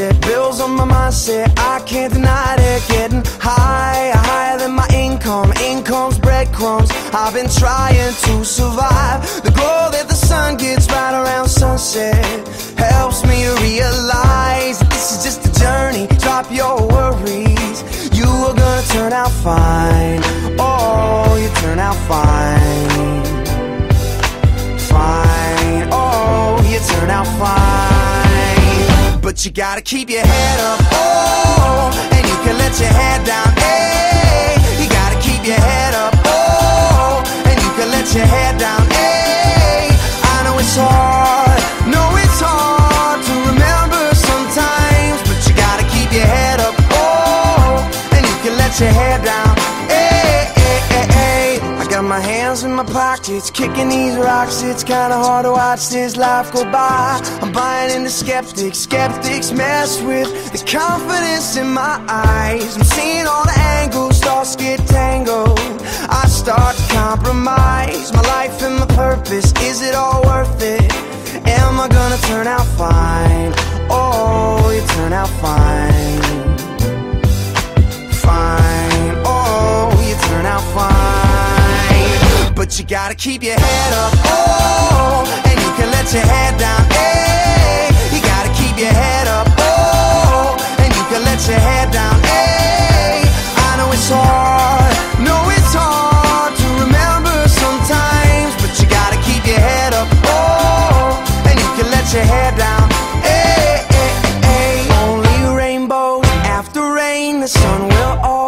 sunset, bills on my mindset. I can't deny it. Getting higher, higher than my income. Income's breadcrumbs. I've been trying to survive. The glow that the sun gets right around sunset helps me realize this is just a journey. Drop your worries. You are gonna turn out fine. Oh, you turn out fine. Fine. Oh, you turn out fine. You gotta keep your head up. Oh, and you can let your head down. Hey, you gotta keep your head up. Oh, and you can let your head down. Hey, I know it's hard. No, it's hard to remember sometimes. But you gotta keep your head up. Oh, and you can let your head down. My hands in my pockets, kicking these rocks. It's kinda hard to watch this life go by. I'm buying into skeptics. Skeptics mess with the confidence in my eyes. I'm seeing all the angles, thoughts get tangled. I start to compromise my life and my purpose. Is it all worth it? Am I gonna turn out fine? Oh, you turn out fine But you gotta keep your head up. Oh, and you can let your head down. Hey, you gotta keep your head up. Oh, and you can let your head down. Hey, I know it's hard. No, it's hard to remember sometimes. But you gotta keep your head up. Oh, and you can let your head down. Hey, hey, hey. Only rainbows after rain. The sun will always.